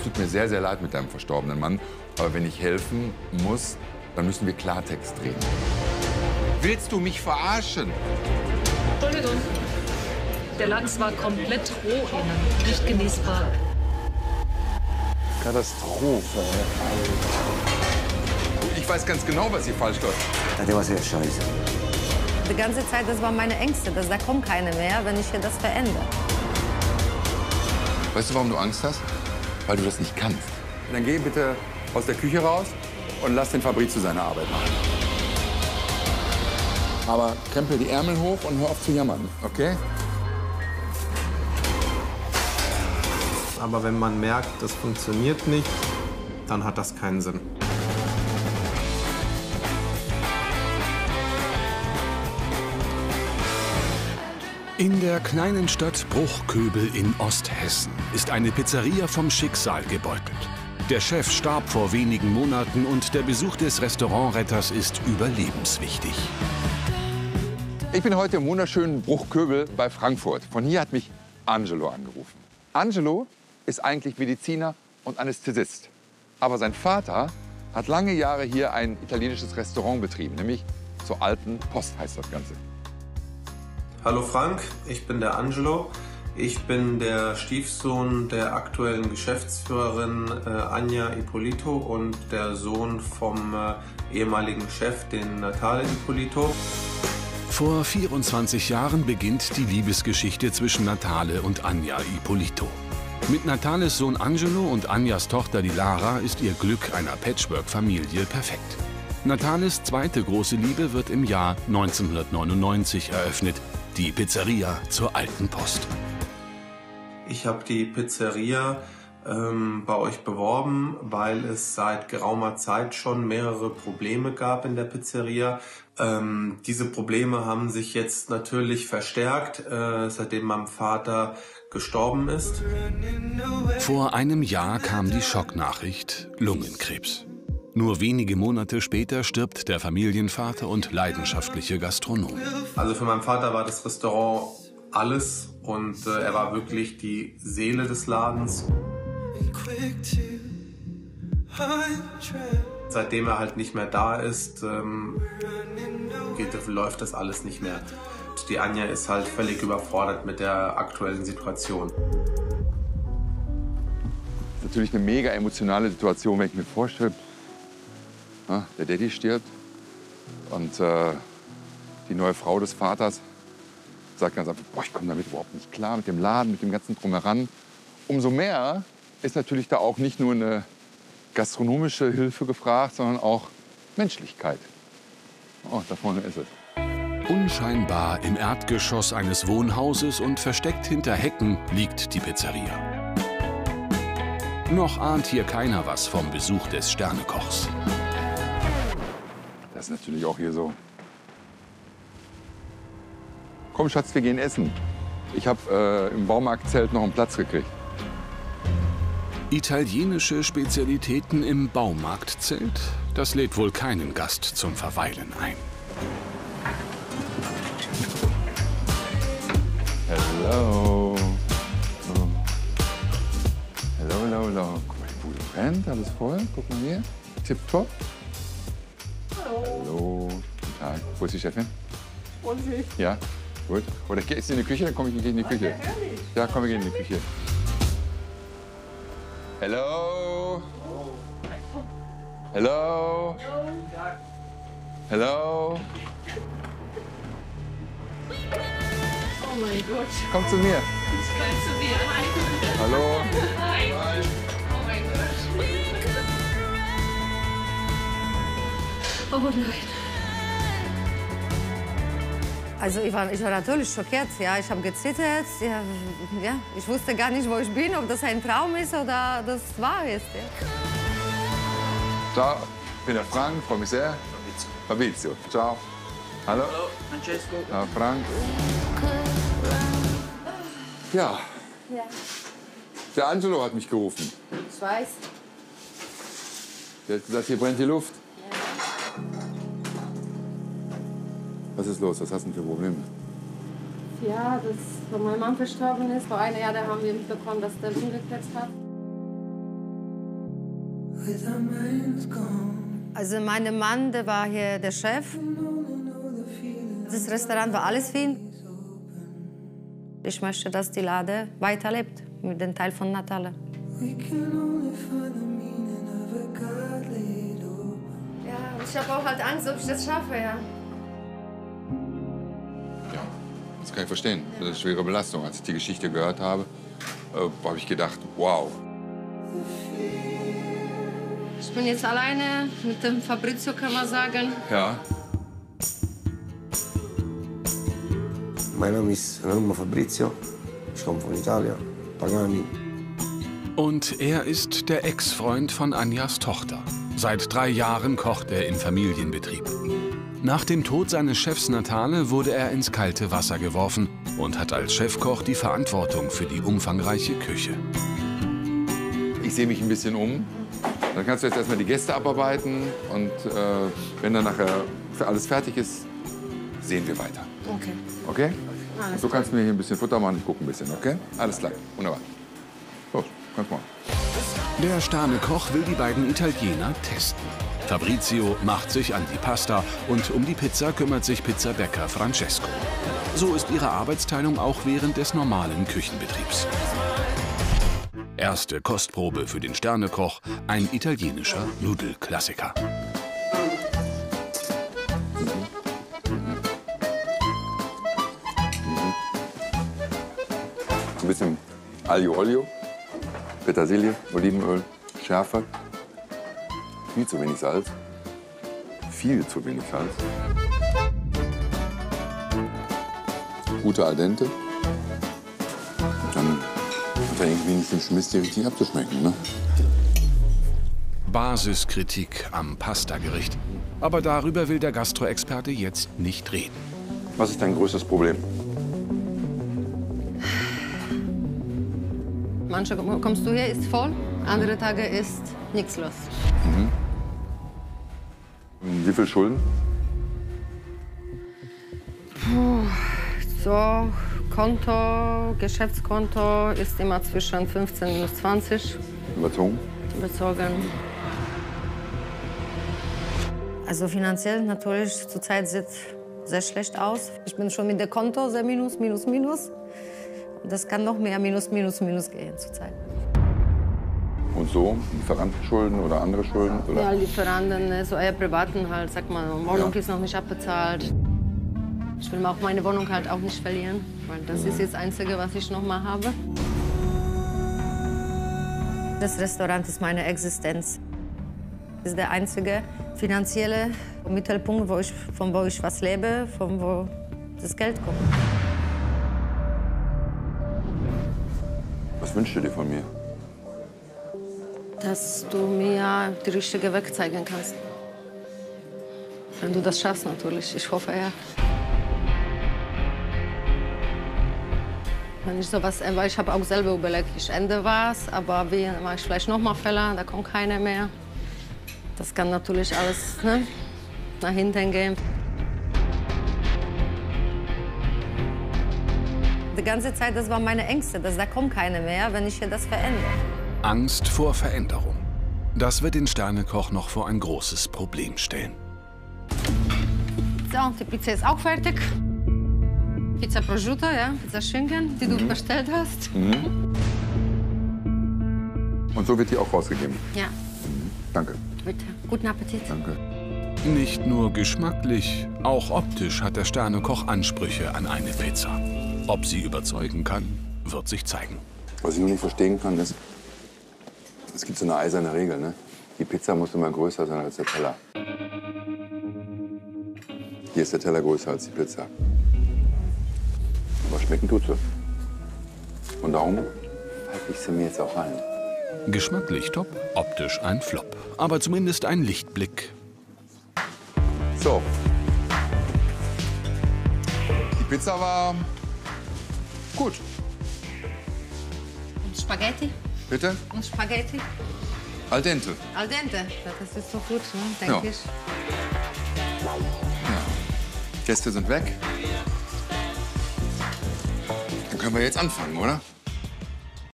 Es tut mir sehr, sehr leid mit deinem verstorbenen Mann. Aber wenn ich helfen muss, dann müssen wir Klartext reden. Willst du mich verarschen? Entschuldigung. Der Lachs war komplett roh innen, nicht genießbar. Katastrophe. Ich weiß ganz genau, was hier falsch läuft. Ja, der war sehr scheiße. Die ganze Zeit, das war meine Ängste, dass da kommt keine mehr, wenn ich hier das verändere. Weißt du, warum du Angst hast? Weil du das nicht kannst. Dann geh bitte aus der Küche raus und lass den Fabrizio seine Arbeit machen. Aber krempel die Ärmel hoch und hör auf zu jammern, okay? Aber wenn man merkt, das funktioniert nicht, dann hat das keinen Sinn. In der kleinen Stadt Bruchköbel in Osthessen ist eine Pizzeria vom Schicksal gebeutelt. Der Chef starb vor wenigen Monaten und der Besuch des Restaurantretters ist überlebenswichtig. Ich bin heute im wunderschönen Bruchköbel bei Frankfurt. Von hier hat mich Angelo angerufen. Angelo ist eigentlich Mediziner und Anästhesist. Aber sein Vater hat lange Jahre hier ein italienisches Restaurant betrieben, nämlich zur alten Post heißt das Ganze. Hallo Frank, ich bin der Angelo. Ich bin der Stiefsohn der aktuellen Geschäftsführerin äh, Anja Ippolito und der Sohn vom äh, ehemaligen Chef, den Natale Ippolito. Vor 24 Jahren beginnt die Liebesgeschichte zwischen Natale und Anja Ippolito. Mit Natales Sohn Angelo und Anjas Tochter die Lara ist ihr Glück einer Patchwork-Familie perfekt. Natales zweite große Liebe wird im Jahr 1999 eröffnet, die Pizzeria zur Alten Post. Ich habe die Pizzeria ähm, bei euch beworben, weil es seit geraumer Zeit schon mehrere Probleme gab in der Pizzeria. Ähm, diese Probleme haben sich jetzt natürlich verstärkt, äh, seitdem mein Vater gestorben ist. Vor einem Jahr kam die Schocknachricht Lungenkrebs. Nur wenige Monate später stirbt der Familienvater und leidenschaftliche Gastronom. Also für meinen Vater war das Restaurant alles und äh, er war wirklich die Seele des Ladens. Seitdem er halt nicht mehr da ist, ähm, geht, läuft das alles nicht mehr. Die Anja ist halt völlig überfordert mit der aktuellen Situation. Natürlich eine mega emotionale Situation, wenn ich mir vorstelle, na, der Daddy stirbt und äh, die neue Frau des Vaters sagt ganz einfach, boah, ich komme damit überhaupt nicht klar, mit dem Laden, mit dem ganzen Drumheran. Umso mehr ist natürlich da auch nicht nur eine gastronomische Hilfe gefragt, sondern auch Menschlichkeit. Oh, da vorne ist es. Unscheinbar im Erdgeschoss eines Wohnhauses und versteckt hinter Hecken liegt die Pizzeria. Noch ahnt hier keiner was vom Besuch des Sternekochs. Das ist natürlich auch hier so. Komm, Schatz, wir gehen essen. Ich habe äh, im Baumarktzelt noch einen Platz gekriegt. Italienische Spezialitäten im Baumarktzelt? Das lädt wohl keinen Gast zum Verweilen ein. Hello. Oh. Hello, hello, hello. Guck mal, die Bude brennt, alles voll. Guck mal hier. Tipptopp. Hallo. Hallo. Guten Tag. Wo ist die Chefin? Und wie? Ja, gut. Oder gehst du in die Küche? Dann komme ich in die Küche. Ja, komm, wir gehen in die Küche. Hello. Hello. Hello. Oh mein Gott. Komm zu mir. Komm zu mir. Hallo. Nein. Oh nein. Also ich war, ich war natürlich schockiert, ja, ich habe gezittert, ja, ja, ich wusste gar nicht, wo ich bin, ob das ein Traum ist oder das wahr ist. Ja. Ciao, ich bin der Frank, freue mich sehr. Fabrizio. Ciao. Hallo. Hallo, Francesco. Ja, Frank. Ja, ja, der Angelo hat mich gerufen. ich weiß. Der hat gesagt, hier brennt die Luft. Was ist los? Was hast du denn für Probleme? Ja, das, wo mein Mann verstorben ist, vor einem Jahr, da haben wir mitbekommen, dass der Lungenkrebs hat. Also mein Mann, der war hier der Chef. Das Restaurant war alles für ihn. Ich möchte, dass die Lade weiterlebt mit dem Teil von Natale. Ja, ich habe auch halt Angst, ob ich das schaffe. Ja, das kann ich verstehen. Das ist eine schwere Belastung. Als ich die Geschichte gehört habe, äh, habe ich gedacht, wow. Ich bin jetzt alleine mit dem Fabrizio, kann man sagen. Ja, Mein Name ist Roma Fabrizio. Ich komme von Italien. Pagani. Und er ist der Ex-Freund von Anjas Tochter. Seit drei Jahren kocht er im Familienbetrieb. Nach dem Tod seines Chefs Natale wurde er ins kalte Wasser geworfen und hat als Chefkoch die Verantwortung für die umfangreiche Küche. ich sehe mich ein bisschen um. Dann kannst du jetzt erstmal die Gäste abarbeiten und äh, wenn dann nachher für alles fertig ist, sehen wir weiter. Okay. Okay? Und du kannst mir hier ein bisschen Futter machen, ich gucke ein bisschen, okay? Alles klar, wunderbar. So, kannst machen. Der Sternekoch will die beiden Italiener testen. Fabrizio macht sich an die Pasta und um die Pizza kümmert sich Pizzabäcker Francesco. So ist ihre Arbeitsteilung auch während des normalen Küchenbetriebs. Erste Kostprobe für den Sternekoch, ein italienischer Nudelklassiker. Ein bisschen Aglio Olio, Petersilie, Olivenöl, Schärfe. Viel zu wenig Salz. Viel zu wenig Salz. Gute Al dente. Dann hat er irgendwie nicht den Schmiss, die richtig abzuschmecken. Ne? Basiskritik am Pastagericht. Aber darüber will der Gastroexperte jetzt nicht reden. Was ist dein größtes Problem? Manche kommst du her, ist voll, andere Tage ist nichts los. Wie viel Schulden? So, Konto, Geschäftskonto ist immer zwischen 15 und 20 Überzogen? bezogen. Also finanziell natürlich zurzeit sieht sehr schlecht aus. Ich bin schon mit dem Konto sehr minus, minus, minus. Das kann noch mehr minus, minus, minus gehen zurzeit. Und so? Lieferantenschulden oder andere Schulden? Oder? Ja, Lieferanten, äh, so eher privaten halt, sag mal, Wohnung Ja. ist noch nicht abbezahlt. Ich will auch meine Wohnung halt auch nicht verlieren, weil das ist jetzt das Einzige, was ich noch mal habe. Das Restaurant ist meine Existenz. Das ist der einzige finanzielle Mittelpunkt, wo ich, von wo ich was lebe, von wo das Geld kommt. Was wünschst du dir von mir? Dass du mir die richtige Weg zeigen kannst. Wenn du das schaffst, natürlich. Ich hoffe, ja. Wenn ich sowas, weil ich habe auch selber überlegt, ich ende was, aber wie mache ich vielleicht noch mal Fehler, da kommt keiner mehr. Das kann natürlich alles ne, nach hinten gehen. Die ganze Zeit, das waren meine Ängste, dass da kommt keiner mehr, wenn ich hier das verändere. Angst vor Veränderung. Das wird den Sternekoch noch vor ein großes Problem stellen. So, die Pizza ist auch fertig. Pizza Prosciutto, ja, Pizza Schinken, die du bestellt hast. Und so wird die auch rausgegeben. Ja, Danke. bitte. Guten Appetit. Danke. Nicht nur geschmacklich, auch optisch hat der Sternekoch Ansprüche an eine Pizza. Ob sie überzeugen kann, wird sich zeigen. Was ich nur nicht verstehen kann, ist, es gibt so eine eiserne Regel, ne? Die Pizza muss immer größer sein als der Teller. Hier ist der Teller größer als die Pizza. Aber schmecken tut sie. Und darum pfeife ich sie mir jetzt auch rein. Geschmacklich top, optisch ein Flop. Aber zumindest ein Lichtblick. So. Die Pizza war gut. Und Spaghetti? Bitte? Und Spaghetti? Al dente. Al dente. Ja, Das ist doch gut, ne? denke Ja. ich. Gäste sind weg. Dann können wir jetzt anfangen, oder?